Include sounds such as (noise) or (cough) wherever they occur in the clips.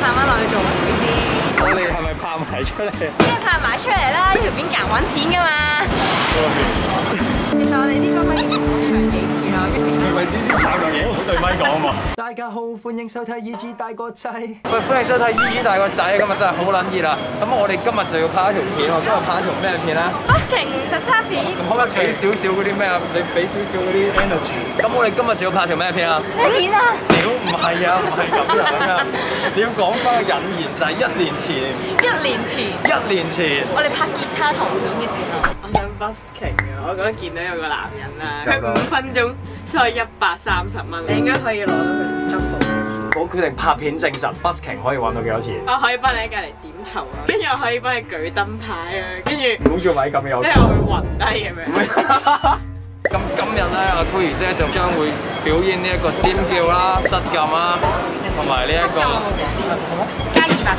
百蚊落去做乜嘢先？我哋係咪拍埋出嚟？即係拍埋出嚟啦，呢條片夾揾錢噶嘛。其實我哋呢個可以長幾。係咪呢啲炒嘅嘢？我對咪講啊嘛。大家好，歡迎收睇 E.G 大個仔。喂，歡迎收睇《二 G 大個仔》，今日真係好撚熱啦！咁我哋今日就要拍一條片喎，今日拍一條咩片咧？Busking 特輯片，咁可唔可以俾少少嗰啲咩啊？你俾少少嗰啲 energy。咁我哋今日就要拍條咩片啊？咩片啊？屌，唔係啊，唔係咁樣啊！(laughs) 你要講翻個引言就係一年前，一年前一年前。我哋拍吉他同片嘅時候，busking 啊！我嗰日見到有個男人啊，佢五分鐘收一百三十蚊，你應該可以攞到佢 double 嘅錢。我決定拍片證實 busking 可以揾到幾多錢。我可以幫你喺隔離點頭啊，跟住我可以幫你舉燈牌啊，跟住唔好做咪咁有即。係我會暈低咁樣。(laughs) 咁今日咧，阿 k u 姐就將會表演呢一個尖叫啦、失禁啦，同埋呢一個。加二百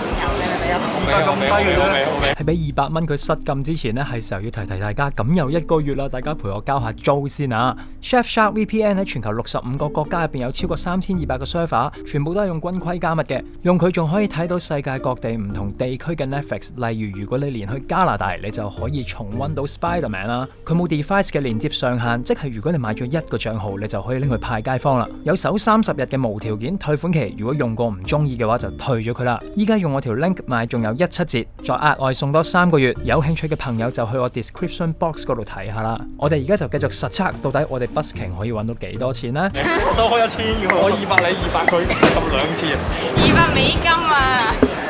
啊？好味好味好味好味好味。喺俾二百蚊佢失禁之前呢，係時候要提提大家，咁又一個月啦，大家陪我交下租先啊！Chef Shark VPN 喺全球六十五個國家入邊有超過三千二百個 server，全部都係用軍規加密嘅，用佢仲可以睇到世界各地唔同地區嘅 Netflix。例如，如果你連去加拿大，你就可以重温到 Spiderman 啦。佢冇 device 嘅連接上限，即係如果你買咗一個帳號，你就可以拎去派街坊啦。有首三十日嘅無條件退款期，如果用過唔中意嘅話，就退咗佢啦。依家用我條 link 買，仲有一七折，再額外送多三個月。有興趣嘅朋友就去我 description box 嗰度睇下啦。我哋而家就繼續實測，到底我哋 busking 可以揾到幾多錢呢？(laughs) 我收開一千嘅，我二百你二百佢，咁兩次啊！二百美金啊！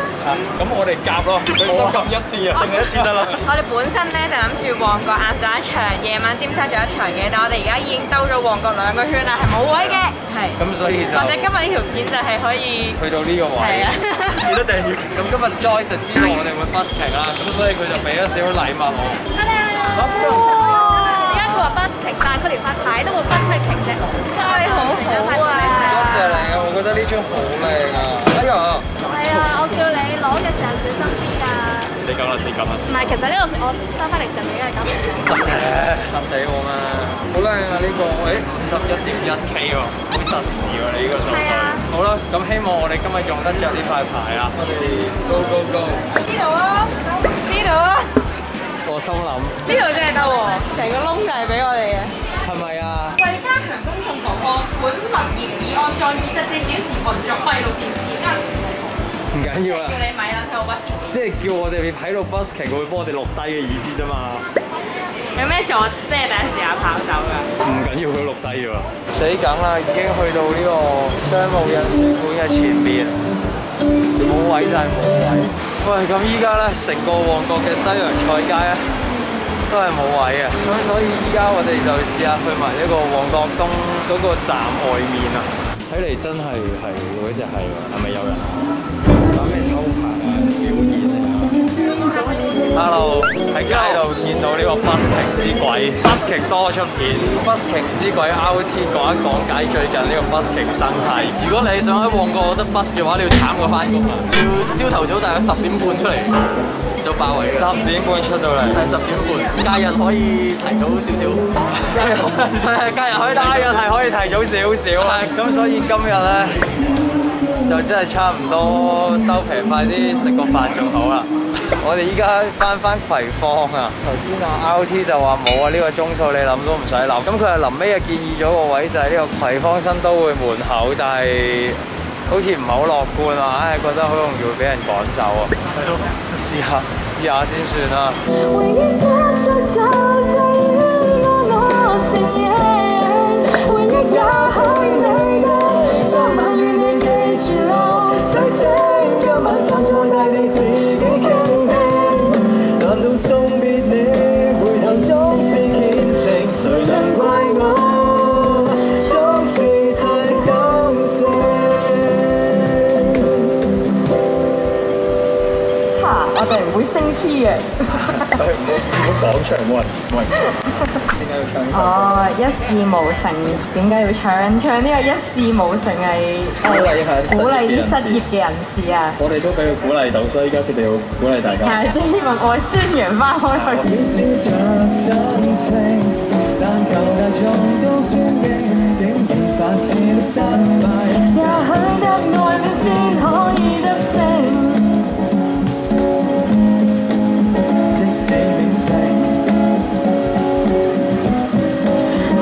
咁我哋夾咯，佢收撳一次啊，定係一次得啦。我哋本身咧就諗住旺角晏晝一場，夜晚尖沙咀一場嘅，但我哋而家已經兜咗旺角兩個圈啦，係冇位嘅，係。咁所以就或者今日呢條片就係可以，去到呢個位係啊。記得訂閱。咁今日 Joyce 就知道我哋會 busking 啦，咁所以佢就俾咗少少禮物我。話 busking，但係佢連塊牌都冇 busking 啫？哇，你好好啊！多謝你啊，我覺得呢張好靚啊！哎呀，係啊，我叫你攞嘅時候小心啲㗎。死梗啦，死梗啦！唔係，其實呢個我收翻嚟就已經係咁。多謝，嚇死我嘛！好靚啊呢個，誒五十一點一 K 喎，好實時喎你呢個數據。係啊好啦，咁希望我哋今日用得着呢塊牌啊！我哋 go go go！呢度啊，呢度啊，我心諗呢度真係得喎，成個窿就係俾我哋嘅。係咪啊？為加強公眾防安，本文言議案在二十四小時運作閉路電視監視系統。唔緊要啦叫。你咪啦，喺度屈。即係叫我哋喺度 busking，佢會幫我哋錄低嘅意思啫嘛。有咩事我即係第一時間跑走㗎。唔緊要，佢錄低咗。死梗啦，已經去到呢個商務印書館嘅前面，冇位就係冇位。喂，咁依家咧，成個旺角嘅西洋菜街咧，都係冇位啊。咁所以依家我哋就試下去埋呢個旺角東嗰個站外面啊。睇嚟真係係嗰只係喎，係咪有人？打咩偷拍啊？表演啊？Hello，喺街度見到呢個 busking 之鬼，busking 多出片，busking 之鬼 RT 講一講解最近呢個 busking 生態。如果你想喺旺角有得 bus 嘅話，你要慘過翻工啊！要朝頭早大概十點半出嚟就爆圍，十點半出到嚟，係十點半。假日可以提早少少，假日係假日可以，假日係可以提早少少。係咁，所以今日咧。就真係差唔多收皮，快啲食個飯仲好啦。我哋依家翻翻葵芳啊，頭先啊 RT 就話冇啊，呢、個鐘數你諗都唔使諗。咁佢係臨尾啊建議咗個位就係呢個葵芳新都會門口，但係好似唔係好樂觀啊，唉覺得好容易會俾人趕走啊。试，下试下先算啦。我哋唔會升 key 嘅。唔好唔好講出嚟，冇人冇人點解要唱？哦，一事無成，點解要唱？唱呢個一事無成係鼓勵下鼓勵啲失業嘅人士啊！我哋都俾佢鼓勵到，所以依家決定要鼓勵大家。(laughs) 係，即係希望我宣揚翻開去。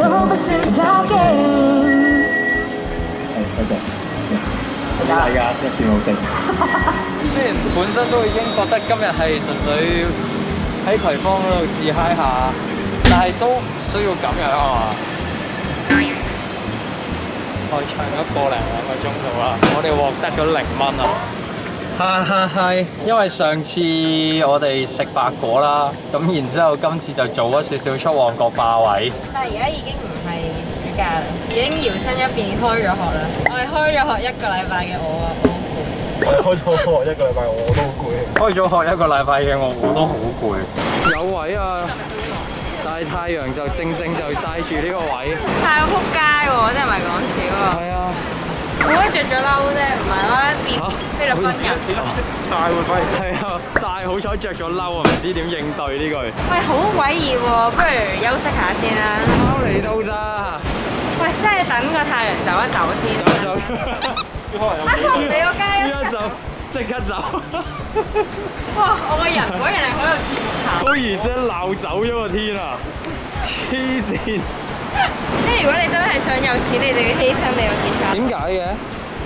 都不算差。多。大家，一好。雖然本身都已經覺得今日係純粹喺葵芳嗰度自嗨下，但係都唔需要咁樣啊嘛。再唱咗個零兩個鐘度啊！我哋獲得咗零蚊啊！哈哈係，因為上次我哋食白果啦，咁然之後今次就做咗少少出旺角霸位。但係而家已經唔係暑假啦，已經搖身一變開咗學啦。我係開咗學一個禮拜嘅我啊，我好攰。我開咗學一個禮拜，我都好攰。開咗學一個禮拜嘅我，我都好攰。有位啊，但係太陽就正正就晒住呢個位。太過撲街喎，真係唔係講笑啊！係啊，我都着咗褸啫，唔係我一變菲律賓人。晒會反而係啊，曬好彩着咗褸啊，唔知點應對呢句。喂，好鬼熱喎，不如休息下先啦。啱嚟到咋？喂，真係等個太陽走一走先。走走，可能有啊，同你個街依家走，即刻走。(laughs) 哇！我個人果然係好有節頭。高兒姐鬧走咗個天啊！黐線，(laughs) 即係如果你真係想有錢，你就要犧牲你個結構。點解嘅？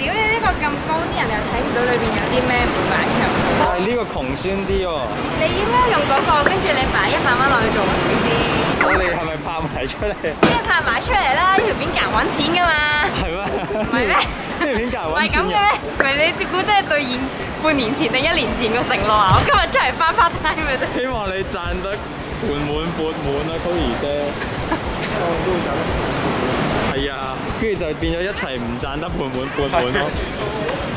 屌你呢個咁高，啲人又睇唔到裏邊有啲咩唔會擺出嚟。但係呢個窮酸啲喎，你應該用嗰、個，跟住你擺一百蚊落去做乜嘢先？我哋係咪拍埋出嚟？即係拍埋出嚟啦，呢條片夾揾錢噶嘛。係咩？唔係咩？呢條片夾唔係咁嘅。咩？唔係你估真係兌現半年前定一年前個承諾啊？我今日出嚟翻 part time 嘅啫。希望你賺得盆滿缽滿啊，高兒姐。係啊，跟住就變咗一齊唔賺得盆滿缽滿咯，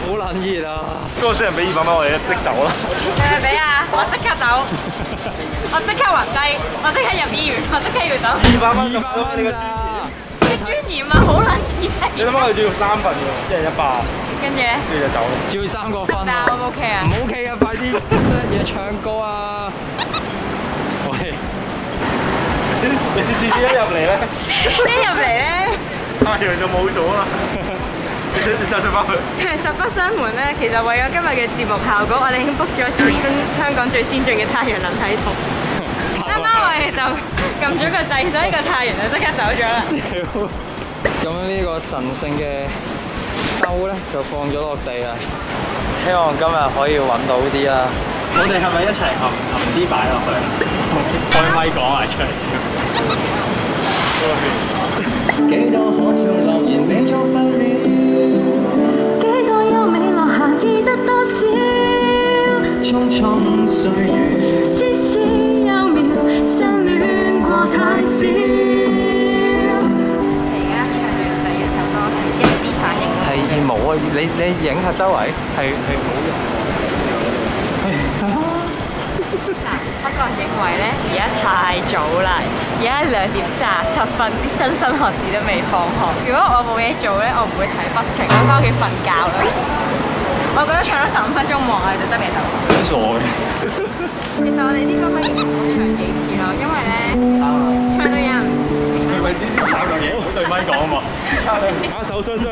好冷熱啊！嗰個先人俾二百蚊，我哋即走啦。你咪俾啊！我即刻走，我即刻暈低，我即刻入醫院，我即刻要走。二百蚊二百蚊你個咋？你尊嚴啊，好冷熱啊！你諗下佢仲要三份喎，一人一百，跟住咧，跟住就走。仲要三個分但係啊！O 唔 OK 啊唔？OK 啊！快啲 (laughs) 嘢唱歌啊！喂，你次次一入嚟咧，一入嚟咧，太陽就冇咗啦。你想出翻去？實不相瞞咧，其實為咗今日嘅節目效果，我哋已經 book 咗最新香港最先進嘅太陽能系統。(laughs) 啱啱我哋就撳咗個掣，所以個太陽就即刻走咗啦。(laughs) 咁呢個神聖嘅兜咧就放咗落地啦。希望今日可以揾到啲啦。我哋係咪一齊含含啲擺落去？(laughs) 開咪講埋出嚟。幾多可笑留言被作廢了，幾多優美落下記得多少？匆匆歲月，絲絲幼苗，相戀過太少。而家唱嘅第一首歌係一啲反應都冇。係冇啊！你你影下周圍，係係冇嗱，不過認為咧，而家太早啦，而家兩點三十七分，啲新生學子都未放學。如果我冇嘢做咧，我唔會睇 busking，我翻屋企瞓覺啦。我覺得唱咗十五分鐘望我哋就真未走。好傻嘅。其實我哋呢個不如重複唱幾次咯，因為咧唱到有人係咪啲炒嘅嘢好對咪講啊嘛？下手雙雙，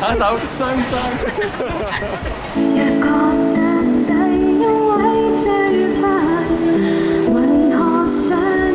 下手雙雙。为，何想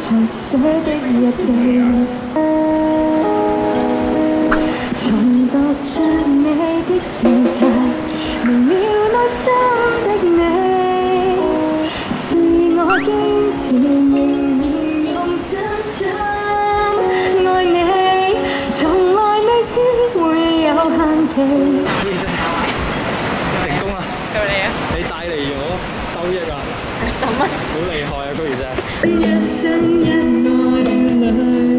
才寫的日記。重讀着你的世界，明了內心的你，是我堅持仍然用真心愛你，從來未知會有限期，成功啦！到你啊！你帶嚟咗收益啊！(laughs) 十蚊。好厲害啊，高兒姐！一生一愛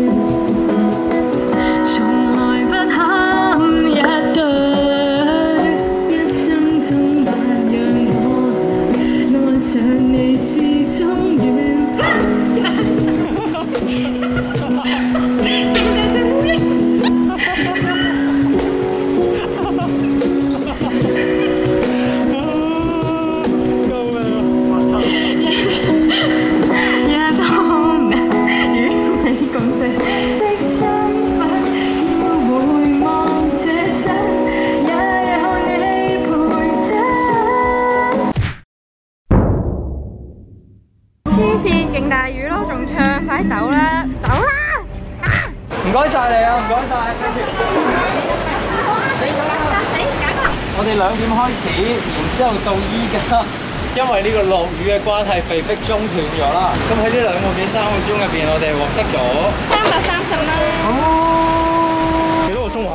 黐線，勁大雨咯，仲唱，快走啦，走啦！唔該晒你啊，唔該晒。我哋兩點開始，然之後到依家，因為呢個落雨嘅關係，被迫中斷咗啦。咁喺呢兩個幾三個鐘入邊，我哋獲得咗三百三十蚊，幾多個鐘啊？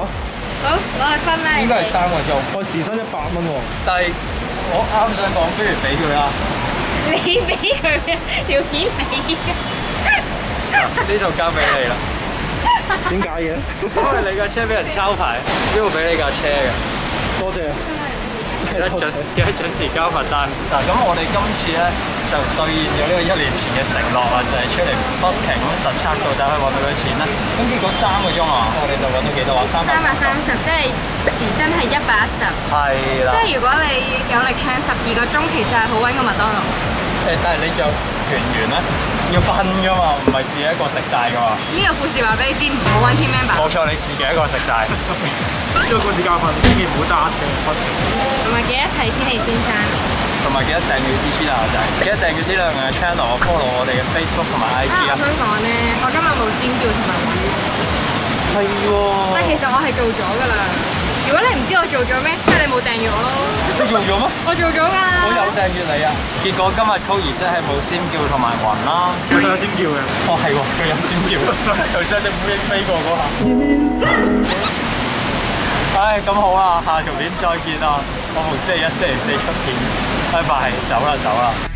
好攞去分啦。應該係三個鐘。我時薪一百蚊喎。但係我啱想講，不如俾佢啦。你俾佢啊，條片你嘅。呢度交俾你啦，點解嘅？因為你架車俾人抄牌，邊度俾你架車嘅。多謝。記得準記得準時交罰單。嗱，咁我哋今次咧就兌現咗呢個一年前嘅承諾啊，就係、出嚟 busking 咁實測到底可以揾到幾多錢咧。咁結果三個鐘啊，我哋就揾到幾多啊？三百三百三十，即係時薪係一百一十。係啦即。係如果你有力聽十二個鐘，其實係好揾過麥當勞。誒，但係你仲有團員咧，要分噶嘛，唔係自己一個食晒噶嘛。呢個故事話俾你知，唔好揾 team member。冇錯，你自己一個食晒。(laughs) 呢個故事教訓，千祈唔好揸車。同埋記得睇天氣先生。同埋記得訂閱 D G 啦，仔，記得訂閱呢兩樣嘅 channel follow 我哋嘅 Facebook 同埋 I 啊，G 我啊。想講咧，我今日冇尖叫同埋魚，係喎。但其實我係做咗㗎啦。如果你唔知我做咗咩，即係你冇訂閱我咯。你做咗咩？我做咗㗎。我有訂閱你啊！結果今日 Koey 真係冇尖叫同埋暈啦。佢有尖叫嘅。哦，係喎，佢有尖叫，頭先有隻烏蠅飛過嗰下。唉，咁好啦，下條片再見啦！我逢星期一、星期四出片，拜拜，走啦走啦。